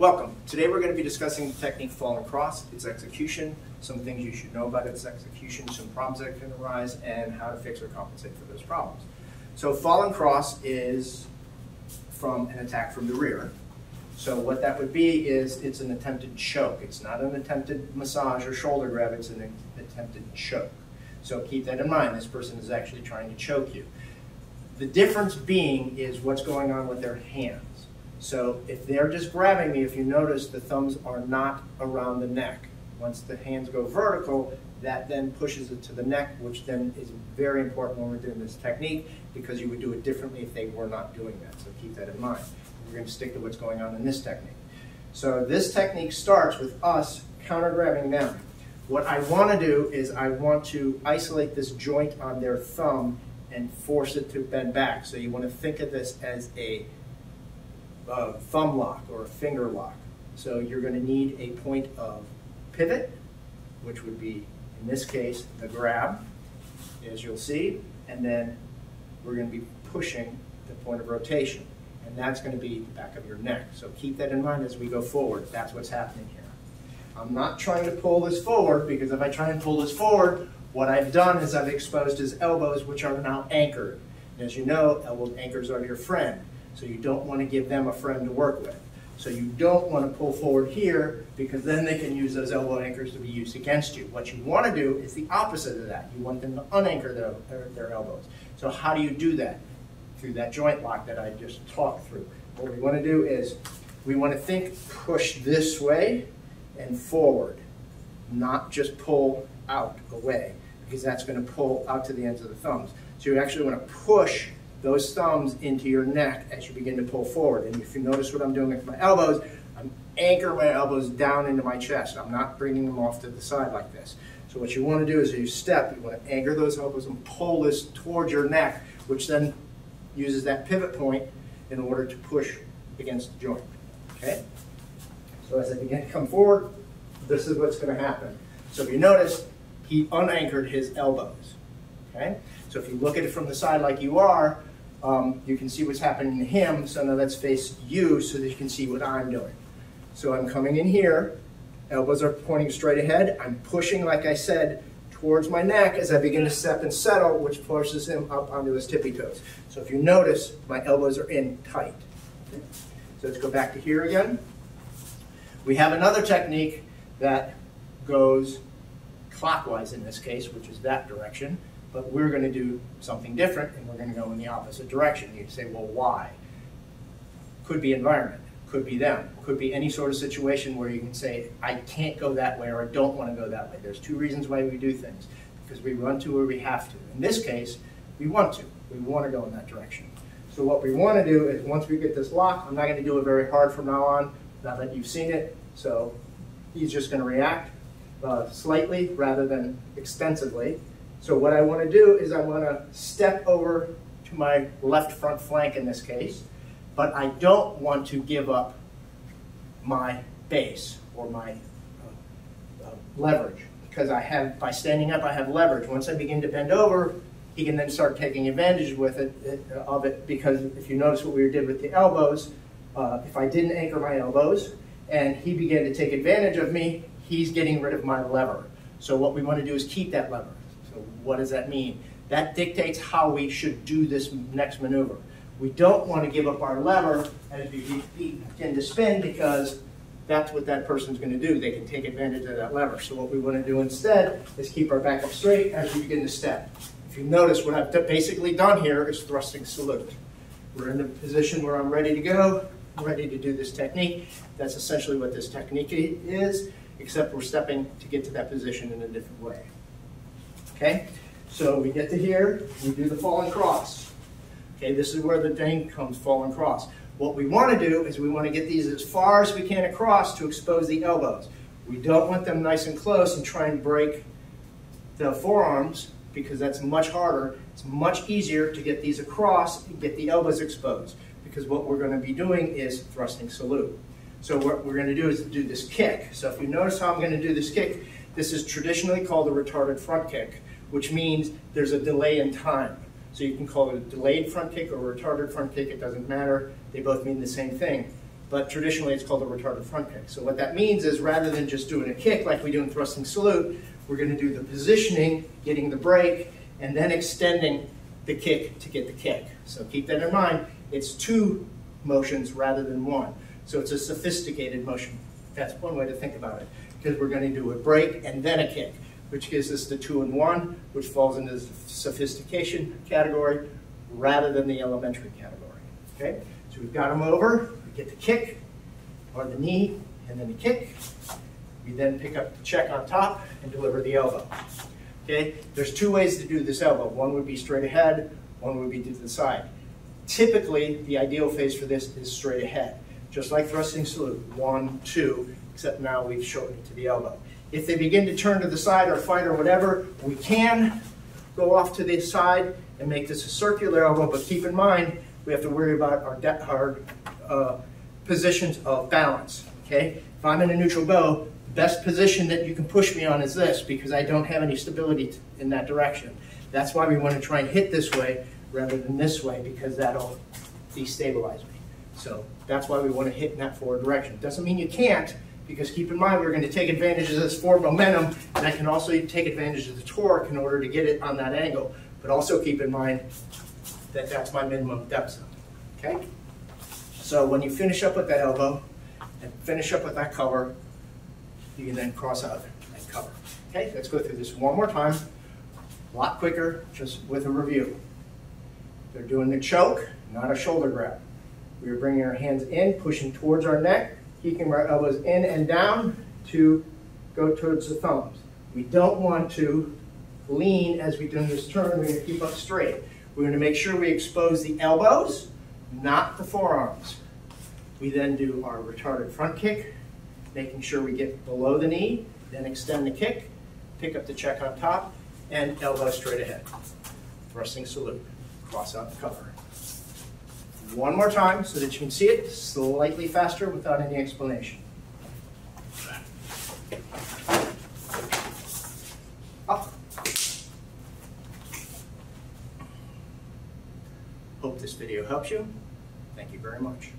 Welcome. Today we're going to be discussing the technique fallen cross, its execution, some things you should know about its execution, some problems that can arise, and how to fix or compensate for those problems. So fallen cross is from an attack from the rear. So what that would be is it's an attempted choke. It's not an attempted massage or shoulder grab, it's an attempted choke. So keep that in mind. This person is actually trying to choke you. The difference being is what's going on with their hands. So if they're just grabbing me, if you notice the thumbs are not around the neck. Once the hands go vertical, that then pushes it to the neck, which then is very important when we're doing this technique because you would do it differently if they were not doing that. So keep that in mind. We're going to stick to what's going on in this technique. So this technique starts with us counter grabbing them. What I want to do is I want to isolate this joint on their thumb and force it to bend back. So you want to think of this as a a thumb lock or a finger lock. So you're going to need a point of pivot, which would be, in this case, the grab, as you'll see, and then we're going to be pushing the point of rotation, and that's going to be the back of your neck. So keep that in mind as we go forward. That's what's happening here. I'm not trying to pull this forward, because if I try and pull this forward, what I've done is I've exposed his elbows, which are now anchored. And as you know, elbow anchors are your friend. So you don't want to give them a friend to work with. So you don't want to pull forward here because then they can use those elbow anchors to be used against you. What you want to do is the opposite of that. You want them to unanchor their, their, their elbows. So how do you do that? Through that joint lock that I just talked through. What we want to do is we want to think push this way and forward, not just pull out away because that's going to pull out to the ends of the thumbs. So you actually want to push those thumbs into your neck as you begin to pull forward. And if you notice what I'm doing with my elbows, I'm anchoring my elbows down into my chest. I'm not bringing them off to the side like this. So what you want to do is you step, you want to anchor those elbows and pull this towards your neck, which then uses that pivot point in order to push against the joint. Okay? So as I begin to come forward, this is what's going to happen. So if you notice, he unanchored his elbows. Okay? So if you look at it from the side like you are, um, you can see what's happening to him. So now let's face you so that you can see what I'm doing. So I'm coming in here, elbows are pointing straight ahead. I'm pushing, like I said, towards my neck as I begin to step and settle, which forces him up onto his tippy toes. So if you notice, my elbows are in tight. So let's go back to here again. We have another technique that goes clockwise in this case, which is that direction but we're going to do something different and we're going to go in the opposite direction. You say, well, why? Could be environment, could be them, could be any sort of situation where you can say, I can't go that way or I don't want to go that way. There's two reasons why we do things, because we run to or we have to. In this case, we want to. We want to go in that direction. So what we want to do is once we get this lock, I'm not going to do it very hard from now on, now that you've seen it. So he's just going to react uh, slightly rather than extensively. So what I want to do is I want to step over to my left front flank in this case, but I don't want to give up my base or my uh, uh, leverage because I have, by standing up, I have leverage. Once I begin to bend over, he can then start taking advantage with it, uh, of it because if you notice what we did with the elbows, uh, if I didn't anchor my elbows and he began to take advantage of me, he's getting rid of my lever. So what we want to do is keep that lever. So what does that mean? That dictates how we should do this next maneuver. We don't want to give up our lever as we begin to spin because that's what that person's going to do. They can take advantage of that lever. So what we want to do instead is keep our back up straight as we begin to step. If you notice, what I've basically done here is thrusting salute. We're in the position where I'm ready to go, ready to do this technique. That's essentially what this technique is, except we're stepping to get to that position in a different way. Okay? So we get to here, we do the fallen cross. Okay, this is where the thing comes fallen cross. What we want to do is we want to get these as far as we can across to expose the elbows. We don't want them nice and close and try and break the forearms because that's much harder. It's much easier to get these across and get the elbows exposed because what we're going to be doing is thrusting salute. So what we're going to do is do this kick. So if you notice how I'm going to do this kick, this is traditionally called a retarded front kick which means there's a delay in time. So you can call it a delayed front kick or a retarded front kick, it doesn't matter. They both mean the same thing. but traditionally it's called a retarded front kick. So what that means is rather than just doing a kick like we do in thrusting salute, we're going to do the positioning, getting the break, and then extending the kick to get the kick. So keep that in mind. It's two motions rather than one. So it's a sophisticated motion. That's one way to think about it. Because we're going to do a break and then a kick, which gives us the two and one, which falls into the sophistication category rather than the elementary category. Okay? So we've got them over, we get the kick, or the knee, and then the kick. We then pick up the check on top and deliver the elbow. Okay? There's two ways to do this elbow. One would be straight ahead, one would be to the side. Typically, the ideal phase for this is straight ahead. Just like thrusting salute, one, two, except now we've shortened it to the elbow. If they begin to turn to the side or fight or whatever, we can go off to the side and make this a circular elbow, but keep in mind, we have to worry about our, our uh, positions of balance, okay? If I'm in a neutral bow, the best position that you can push me on is this because I don't have any stability in that direction. That's why we want to try and hit this way rather than this way because that'll destabilize me. So that's why we want to hit in that forward direction. Doesn't mean you can't, because keep in mind we're going to take advantage of this forward momentum, and I can also take advantage of the torque in order to get it on that angle. But also keep in mind that that's my minimum depth zone, okay? So when you finish up with that elbow and finish up with that cover, you can then cross out and cover. Okay, let's go through this one more time. A lot quicker, just with a review. They're doing the choke, not a shoulder grab. We are bringing our hands in, pushing towards our neck, keeping our elbows in and down to go towards the thumbs. We don't want to lean as we do this turn. We're going to keep up straight. We're going to make sure we expose the elbows, not the forearms. We then do our retarded front kick, making sure we get below the knee, then extend the kick, pick up the check on top, and elbow straight ahead. Thrusting salute. Cross out the cover. One more time so that you can see it slightly faster without any explanation. Up. Hope this video helps you. Thank you very much.